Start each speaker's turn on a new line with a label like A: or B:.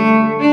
A: Música